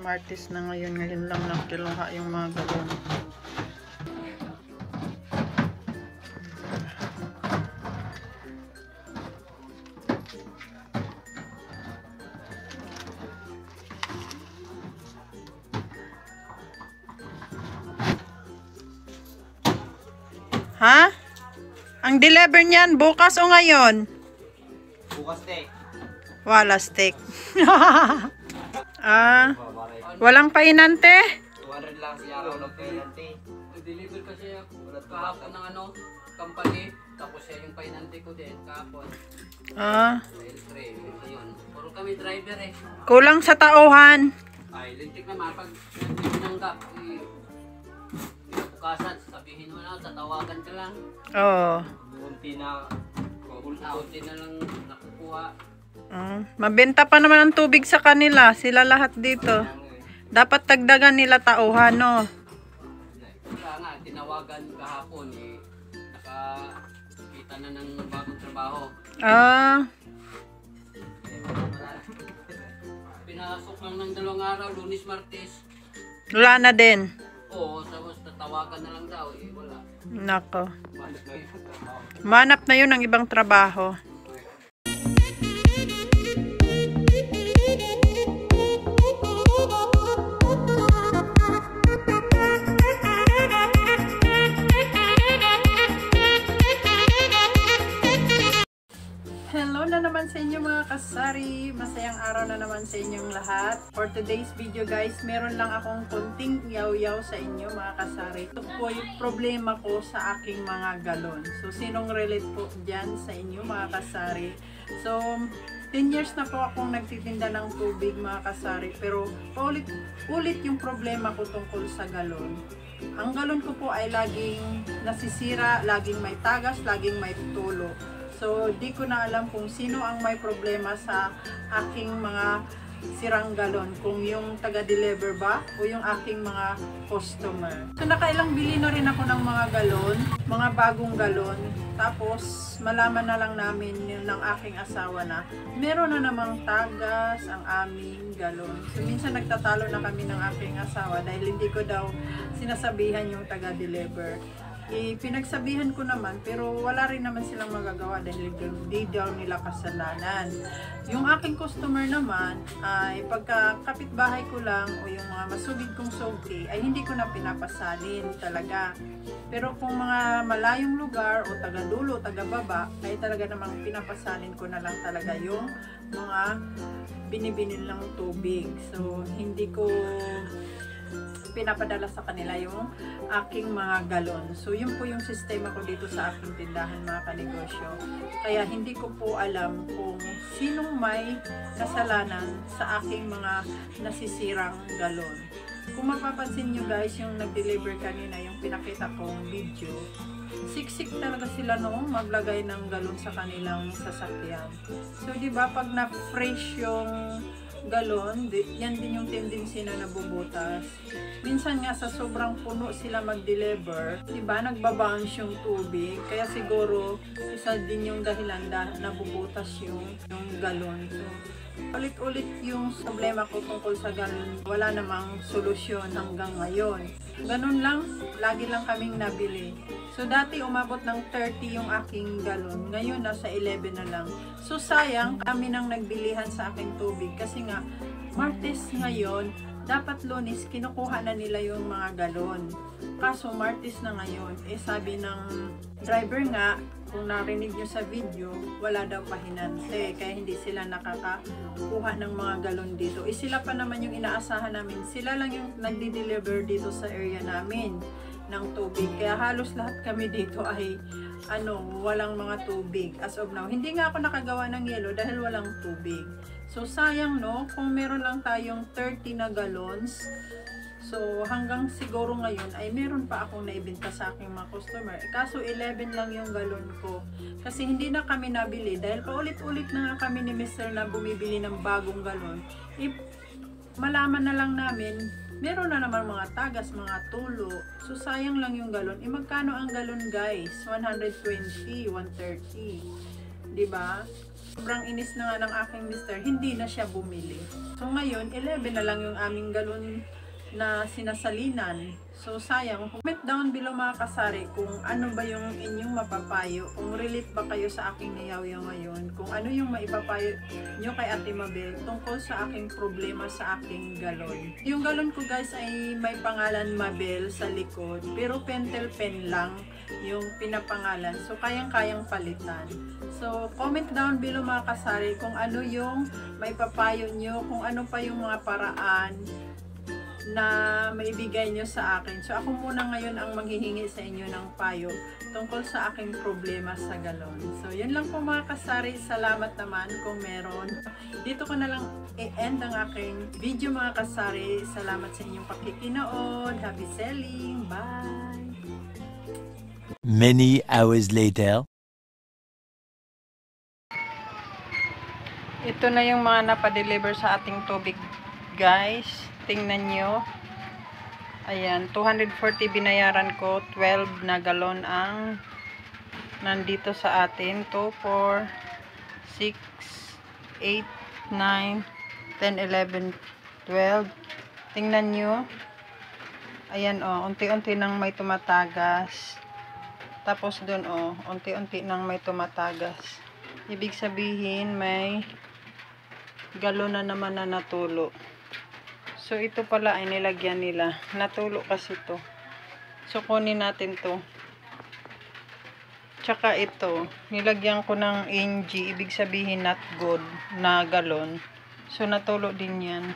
Martis na ngayon. Ngayon lang nakiluha yung mga galon. Ha? Ang deliver niyan bukas o ngayon? Bukas te. Wala steak. ah, walang painante? 200 lang siya ako ng penalty. Nag-deliver kasi ako kahapon ng ano, company. Tapos siya yung pinante ko din kahapon. Ah, Sa L3. Ayun. Puro kami driver eh. kulang sa tauhan. Ay, lintik naman. Pag nagpinangga, eh, bukasan, sabihin mo na, tatawagan ka lang. Oo. Kunti na. Kunti na lang nakukuha. Ah, mabenta pa naman ang tubig sa kanila. Sila lahat dito. Dapat tagdagan nila tauhan, no? Kaya nga, tinawagan kahapon eh. Nakakita na ng bagong trabaho. Ah, Pinasok lang ng dalawang araw, lunis, martes. wala na din. Oo, tapos tatawagan na lang daw. Eh, wala. Nako. Manap na yun ng ibang trabaho. Hello na naman sa inyo mga kasari. Masayang araw na naman sa inyong lahat. For today's video guys, meron lang akong konting yaw-yaw sa inyo mga kasari. Ito po yung problema ko sa aking mga galon. So, sinong relate po dyan sa inyo mga kasari? So, 10 years na po akong nagtitinda ng tubig mga kasari. Pero, paulit-ulit yung problema ko tungkol sa galon. Ang galon ko po ay laging nasisira, laging may tagas, laging may tulo. So, di ko na alam kung sino ang may problema sa aking mga sirang galon. Kung yung taga-deliver ba o yung aking mga customer. So, nakailang bili na rin ako ng mga galon, mga bagong galon. Tapos, malaman na lang namin ng aking asawa na meron na namang tagas ang aming galon. So, minsan nagtatalo na kami ng aking asawa dahil hindi ko daw sinasabihan yung taga-deliver eh, pinagsabihan ko naman pero wala rin naman silang magagawa dahil di daw nila kasalanan. Yung aking customer naman ay pagka kapitbahay ko lang o yung mga masugid kong soke ay hindi ko na pinapasalin talaga. Pero kung mga malayong lugar o taga dulo, taga baba ay talaga namang pinapasalin ko na lang talaga yung mga binibinil ng tubig. So hindi ko pinapadala sa kanila yung aking mga galon. So, yun po yung sistema ko dito sa aking tindahan mga kanegosyo. Kaya hindi ko po alam kung sinong may kasalanan sa aking mga nasisirang galon. Kung mapapansin nyo guys, yung nag-deliver kanina, yung pinakita kong video, siksik talaga sila noong maglagay ng galon sa kanilang sasakyan. So, di ba pag na-fresh yung galon, di, yan din yung tendency na nabubutas. Minsan nga sa sobrang puno sila mag-deliver, di ba, nagbabounce yung tubig. Kaya siguro, isa din yung dahilan na nabubutas yung, yung galon. So, ulit-ulit yung problema ko tungkol sa galon. Wala namang solusyon hanggang ngayon. Ganun lang, lagi lang kaming nabili. So, dati umabot ng 30 yung aking galon. Ngayon, nasa 11 na lang. So, sayang kami nang nagbilihan sa aking tubig. Kasi nga, Martes ngayon, dapat lunis, kinukuha na nila yung mga galon. Kaso, Martes na ngayon, eh sabi ng driver nga, kung narinig nyo sa video, wala daw pahinante. Kaya hindi sila nakakakuha ng mga galon dito. Eh sila pa naman yung inaasahan namin. Sila lang yung nagdi-deliver dito sa area namin ng tubig. Kaya halos lahat kami dito ay ano, walang mga tubig as of now. Hindi nga ako nakagawa ng yelo dahil walang tubig. So sayang no, kung meron lang tayong 30 na gallons, So, hanggang siguro ngayon ay meron pa akong naibenta sa aking mga customer. Eh, kaso 11 lang yung galon ko. Kasi hindi na kami nabili dahil paulit-ulit na nga kami ni Mr. na bumibili ng bagong galon. If malaman na lang namin, meron na naman mga tagas, mga tulo. So, sayang lang yung galon. Eh, magkano ang galon guys? 120, 130. 'Di ba? Sobrang inis na nga ng aking mister, hindi na siya bumili. So ngayon, 11 na lang yung aming galon na sinasalinan. So sayang, comment down below mga kasari kung ano ba yung inyong mapapayo, kung relate ba kayo sa aking niyaw ngayon, kung ano yung maipapayo nyo kay Ate Mabel tungkol sa aking problema sa aking galon. Yung galon ko guys ay may pangalan Mabel sa likod, pero pentel pen lang yung pinapangalan. So kayang-kayang palitan. So comment down below mga kasari kung ano yung maipapayo nyo, kung ano pa yung mga paraan na maibigay nyo sa akin. So ako muna ngayon ang maghihingi sa inyo ng payo tungkol sa aking problema sa galon. So yan lang po mga kasari. Salamat naman kung meron. Dito ko na lang i-end ang aking video mga kasari. Salamat sa inyong pakikinood. Happy selling. Bye! Many hours later. Ito na yung mga napadeliver sa ating tubig, guys. Tingnan nyo. Ayan, 240 binayaran ko. 12 na galon ang nandito sa atin. 2, 4, 6, 8, 9, 10, 11, 12. Tingnan nyo. Ayan, oh, unti-unti nang may tumatagas. Tapos dun, oh, unti-unti nang may tumatagas. Ibig sabihin, may galon na naman na natulo. So, ito pala ay nilagyan nila. Natulo kasi to. So, kunin natin to. Tsaka ito, nilagyan ko ng NG, ibig sabihin not good na galon. So, natulo din yan.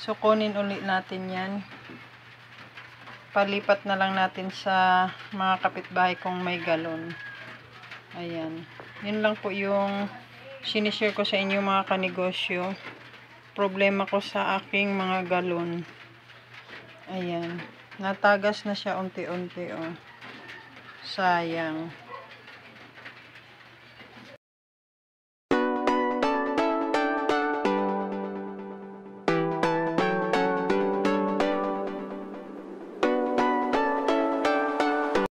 So, kunin ulit natin yan. Palipat na lang natin sa mga kapitbahay kung may galon. Ayan. Yun lang po yung sinishare ko sa inyo mga kanegosyo problema ko sa aking mga galon. Ayan. Natagas na siya unti-unti, oh. Sayang.